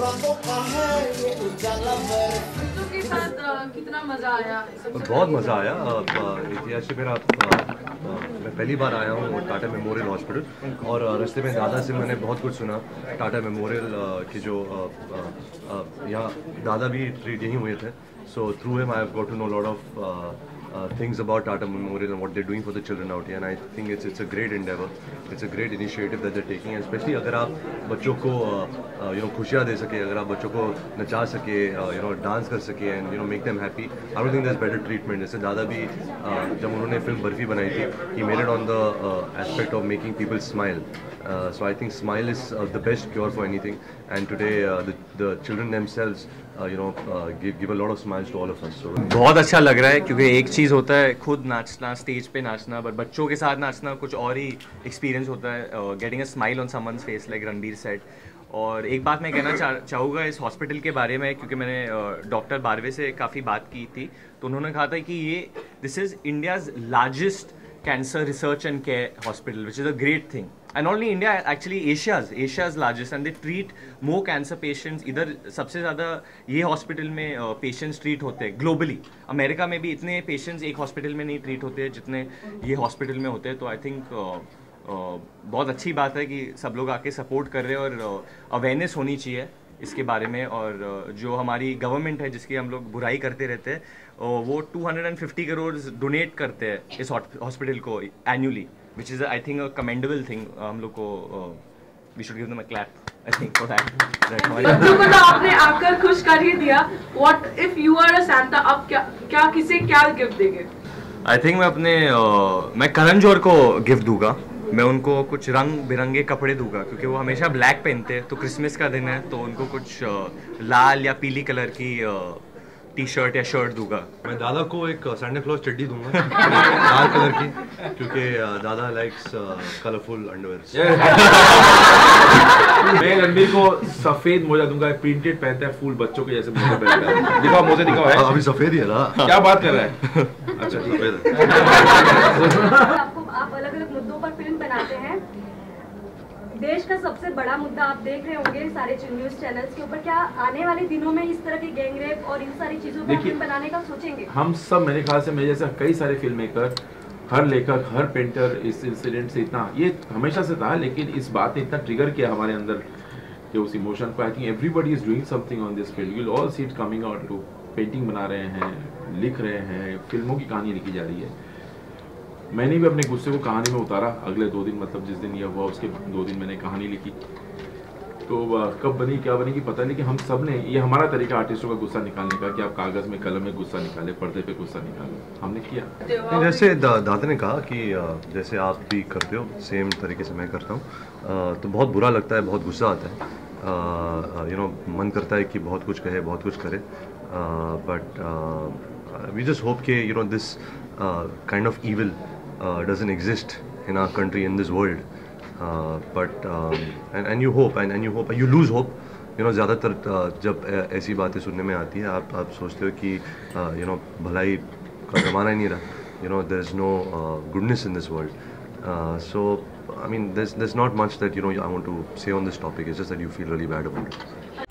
तो रंगों का कितना मज़ा आया? बहुत मज़ा तो- आया। इतिहास से मेरा मैं पहली बार आया हूँ टाटा मेमोरियल हॉस्पिटल और रास्ते में दादा से मैंने बहुत कुछ सुना टाटा मेमोरियल अ, की जो अ, अ, अ, यहाँ दादा भी ट्रीट यहीं हुए थे so through him I have got to know lot of uh, things about Tata Memorial and what they're doing for the children out here. And I think it's it's a great endeavor. It's a great initiative that they're taking. And especially अगर आप बच्चों को you know खुशियाँ दे सके अगर आप बच्चों को नचा सके यू नो डांस कर सके and you know make them happy I don't think there's better treatment. जैसे दादा भी uh, जब उन्होंने फ़िल्म बर्फ़ी बनाई थी he made it on the uh, aspect of making people smile. Uh, so I think smile is uh, the best cure for anything. And today uh, the the children themselves uh, you know uh, give give a lot of smiles to all of us. So बहुत अच्छा लग रहा है क्योंकि एक चीज़ होता है खुद नाचना स्टेज पे नाचना बट बच्चों के साथ नाचना कुछ और ही एक्सपीरियंस होता है getting a smile on someone's face like Ranbir set और एक बात मैं कहना चाह चाहूँगा इस हॉस्पिटल के बारे में क्योंकि मैंने डॉक्टर बारवे से काफ़ी बात की थी तो उन्होंने कहा था कि ये this is India's largest cancer research and care hospital, which is a great thing. And only India, actually Asia's Asia's largest, and they treat more cancer patients. इधर सबसे ज़्यादा ये हॉस्पिटल में पेशेंट्स ट्रीट होते हैं ग्लोबली अमेरिका में भी इतने पेशेंट्स एक हॉस्पिटल में नहीं ट्रीट होते हैं जितने ये हॉस्पिटल में होते हैं तो आई थिंक बहुत अच्छी बात है कि सब लोग आके सपोर्ट कर रहे हैं और अवेयरनेस होनी चाहिए इसके बारे में और जो हमारी गवर्नमेंट है जिसकी हम लोग बुराई करते रहते हैं वो 250 करोड़ डोनेट करते हैं इस हॉस्पिटल को annually which is I think a commendable thing हम लोग को we should give them a clap I think for that बच्चों को तो आपने आकर खुश कर ही दिया। What if you are a Santa अब क्या क्या किसे क्या गिफ्ट देंगे? आई थिंक मैं अपने मैं करण जौहर को गिफ्ट दूँगा। मैं उनको कुछ रंग बिरंगे कपड़े दूँगा क्योंकि वो हमेशा ब्लैक पहनते हैं तो क्रिसमस का दिन है तो उनको कुछ लाल या पीली कलर की टी शर्ट या शर्ट दूँगा। मैं दादा को एक सैंटा क्लॉज चड्डी दूँगा लाल कलर की क्योंकि दादा लाइक्स कलरफुल अंडरवेयर मैं रणबीर को सफ़ेद मोजा दूँगा प्रिंटेड पहनता है फूल बच्चों के जैसे मोजे पहनता है। दिखाओ मोजे दिखाओ है? अभी सफ़ेद ही है ना। क्या बात कर रहा है? अच्छा सफ़ेद है आपको आप अलग अलग मुद्दों पर फ़िल्म बनाते हैं देश का सबसे बड़ा मुद्दा आप देख रहे होंगे सारे न्यूज़ चैनल्स के ऊपर क्या आने वाले दिनों में इस तरह के गैंग रेप और इन सारी चीज़ों पर फ़िल्म बनाने का सोचेंगे? हम सब मेरे ख्याल से मेरे जैसा कई सारे फ़िल्म मेकर हर लेखक हर पेंटर इस इंसिडेंट से इतना ये हमेशा से था लेकिन इस बात ने इतना ट्रिगर किया हमारे अंदर कि उस इमोशन को। I think everybody is doing something on this field you all see it coming out to painting बना रहे हैं लिख रहे हैं फ़िल्मों की कहानी लिखी जा रही है। मैंने भी अपने गुस्से को कहानी में उतारा अगले दो दिन मतलब जिस दिन यह हुआ उसके दो दिन मैंने कहानी लिखी। तो कब बनी क्या बनेगी पता नहीं कि हम सबने ये हमारा तरीका आर्टिस्टों का गुस्सा निकालने का कि आप कागज़ में कलम में गुस्सा निकाले पर्दे पे गुस्सा निकाले। हमने किया। जैसे दा, दादा ने कहा कि जैसे आप भी करते हो सेम तरीके से मैं करता हूँ। तो बहुत बुरा लगता है बहुत गुस्सा आता है। यू नो मन करता है कि बहुत कुछ कहे बहुत कुछ करे। बट वी जस्ट होप के you know this kind of evil doesn't exist in our country in this world but and and you hope and and you hope you lose hope you know ज़्यादातर uh, जब uh, ऐसी बातें सुनने में आती है आप आप सोचते हो कि यू नो भलाई का ज़माना ही नहीं रहा you know there is no goodness in this world so I mean there's there's not much that you know I want to say on this topic it's just that you feel really bad about it